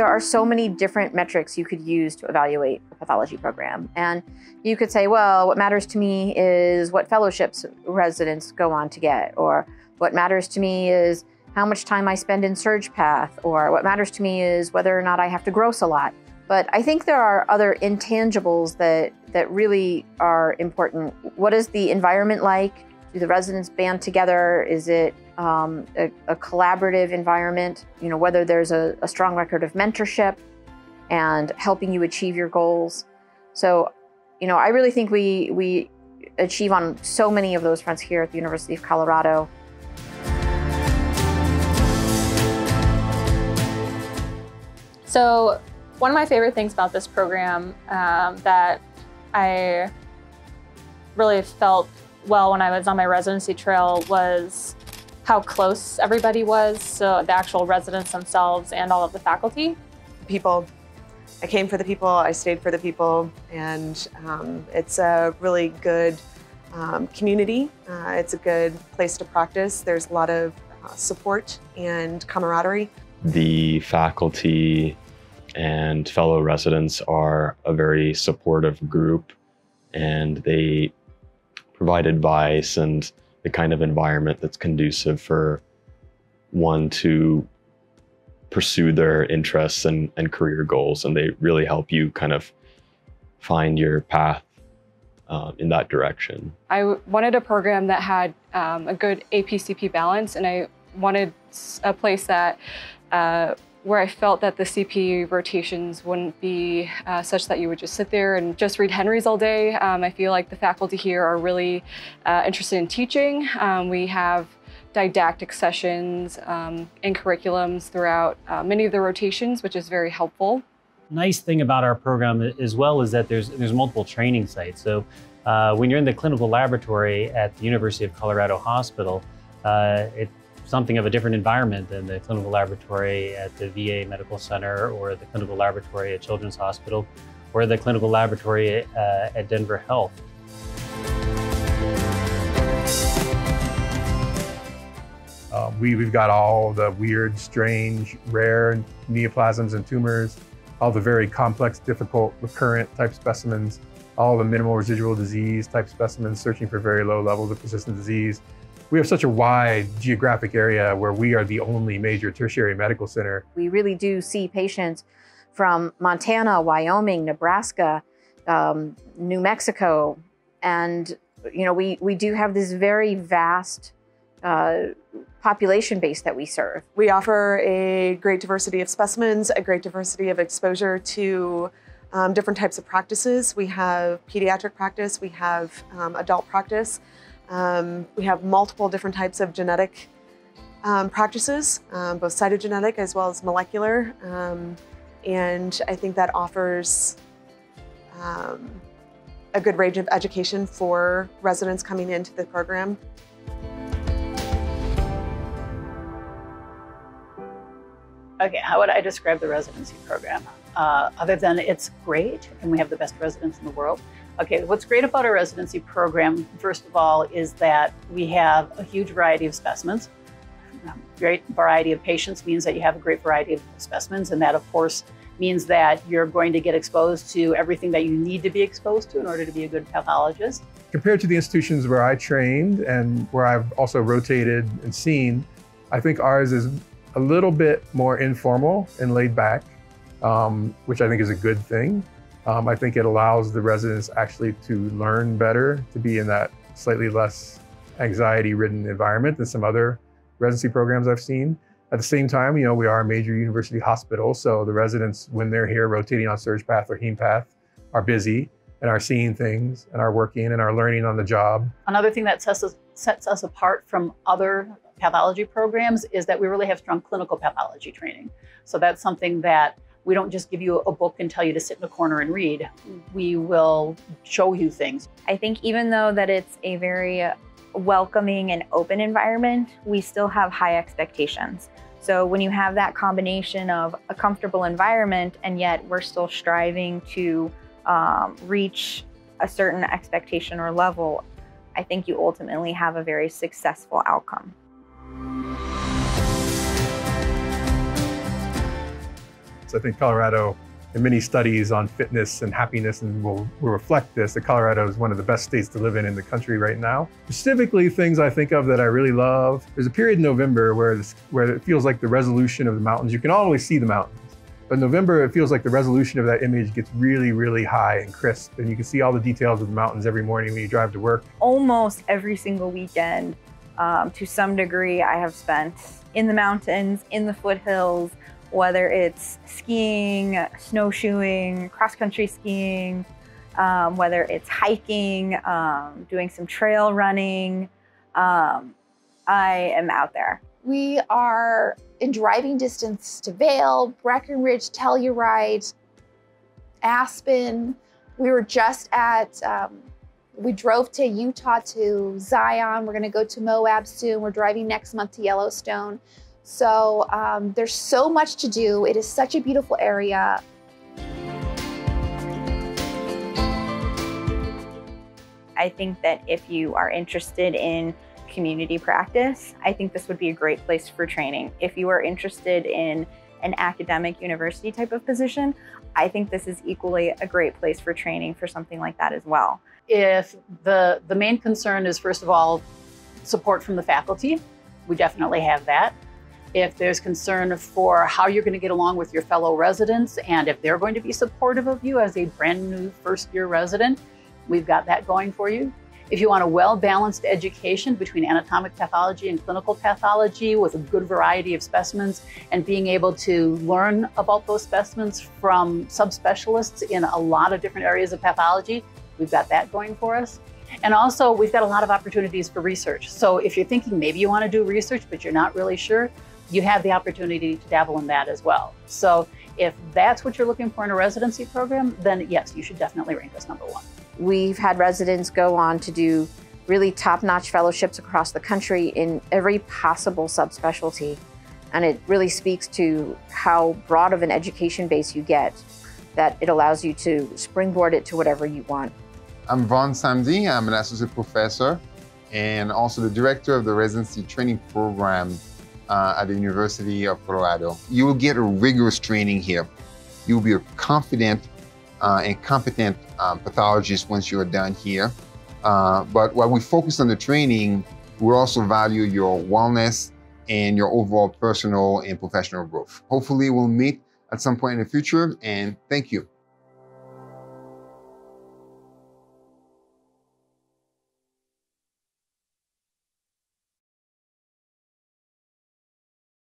there are so many different metrics you could use to evaluate a pathology program. And you could say, well, what matters to me is what fellowships residents go on to get, or what matters to me is how much time I spend in surg Path, or what matters to me is whether or not I have to gross a lot. But I think there are other intangibles that, that really are important. What is the environment like? Do the residents band together? Is it um, a, a, collaborative environment? You know, whether there's a, a strong record of mentorship and helping you achieve your goals. So, you know, I really think we we achieve on so many of those fronts here at the University of Colorado. So, one of my favorite things about this program um, that I really felt well when I was on my residency trail was how close everybody was. So the actual residents themselves and all of the faculty. People. I came for the people, I stayed for the people, and um, it's a really good um, community. Uh, it's a good place to practice. There's a lot of uh, support and camaraderie. The faculty and fellow residents are a very supportive group and they provide advice and the kind of environment that's conducive for one to pursue their interests and, and career goals. And they really help you kind of find your path um, in that direction. I wanted a program that had um, a good APCP balance, and I wanted a place that uh, where I felt that the CP rotations wouldn't be uh, such that you would just sit there and just read Henry's all day. Um, I feel like the faculty here are really uh, interested in teaching. Um, we have didactic sessions um, and curriculums throughout uh, many of the rotations, which is very helpful. Nice thing about our program as well is that there's, there's multiple training sites. So uh, when you're in the clinical laboratory at the University of Colorado Hospital, uh, it something of a different environment than the clinical laboratory at the VA Medical Center or the clinical laboratory at Children's Hospital or the clinical laboratory uh, at Denver Health. Uh, we, we've got all the weird, strange, rare neoplasms and tumors, all the very complex, difficult, recurrent type specimens, all the minimal residual disease type specimens searching for very low levels of persistent disease, we have such a wide geographic area where we are the only major tertiary medical center. We really do see patients from Montana, Wyoming, Nebraska, um, New Mexico, and you know we we do have this very vast uh, population base that we serve. We offer a great diversity of specimens, a great diversity of exposure to um, different types of practices. We have pediatric practice, we have um, adult practice. Um, we have multiple different types of genetic um, practices, um, both cytogenetic as well as molecular. Um, and I think that offers um, a good range of education for residents coming into the program. Okay, how would I describe the residency program? Uh, other than it's great and we have the best residents in the world, Okay, what's great about our residency program, first of all, is that we have a huge variety of specimens. Great variety of patients means that you have a great variety of specimens, and that, of course, means that you're going to get exposed to everything that you need to be exposed to in order to be a good pathologist. Compared to the institutions where I trained and where I've also rotated and seen, I think ours is a little bit more informal and laid back, um, which I think is a good thing. Um, I think it allows the residents actually to learn better, to be in that slightly less anxiety-ridden environment than some other residency programs I've seen. At the same time, you know, we are a major university hospital, so the residents, when they're here rotating on surg Path or Heme Path, are busy and are seeing things and are working and are learning on the job. Another thing that sets us, sets us apart from other pathology programs is that we really have strong clinical pathology training. So that's something that we don't just give you a book and tell you to sit in a corner and read. We will show you things. I think even though that it's a very welcoming and open environment, we still have high expectations. So when you have that combination of a comfortable environment and yet we're still striving to um, reach a certain expectation or level, I think you ultimately have a very successful outcome. I think Colorado, in many studies on fitness and happiness, and will, will reflect this, that Colorado is one of the best states to live in in the country right now. Specifically, things I think of that I really love. There's a period in November where, this, where it feels like the resolution of the mountains. You can always see the mountains. But November, it feels like the resolution of that image gets really, really high and crisp. And you can see all the details of the mountains every morning when you drive to work. Almost every single weekend, um, to some degree, I have spent in the mountains, in the foothills, whether it's skiing, snowshoeing, cross country skiing, um, whether it's hiking, um, doing some trail running. Um, I am out there. We are in driving distance to Vail, Breckenridge, Telluride, Aspen. We were just at, um, we drove to Utah to Zion. We're going to go to Moab soon. We're driving next month to Yellowstone. So um, there's so much to do. It is such a beautiful area. I think that if you are interested in community practice, I think this would be a great place for training. If you are interested in an academic university type of position, I think this is equally a great place for training for something like that as well. If the, the main concern is, first of all, support from the faculty, we definitely have that. If there's concern for how you're going to get along with your fellow residents and if they're going to be supportive of you as a brand new first year resident, we've got that going for you. If you want a well-balanced education between anatomic pathology and clinical pathology with a good variety of specimens and being able to learn about those specimens from subspecialists in a lot of different areas of pathology, we've got that going for us. And also, we've got a lot of opportunities for research. So if you're thinking maybe you want to do research, but you're not really sure, you have the opportunity to dabble in that as well. So if that's what you're looking for in a residency program, then yes, you should definitely rank us number one. We've had residents go on to do really top-notch fellowships across the country in every possible subspecialty. And it really speaks to how broad of an education base you get that it allows you to springboard it to whatever you want. I'm Vaughn Samdi. I'm an associate professor and also the director of the residency training program uh, at the University of Colorado. You will get a rigorous training here. You will be a confident uh, and competent um, pathologist once you're done here. Uh, but while we focus on the training, we also value your wellness and your overall personal and professional growth. Hopefully we'll meet at some point in the future and thank you.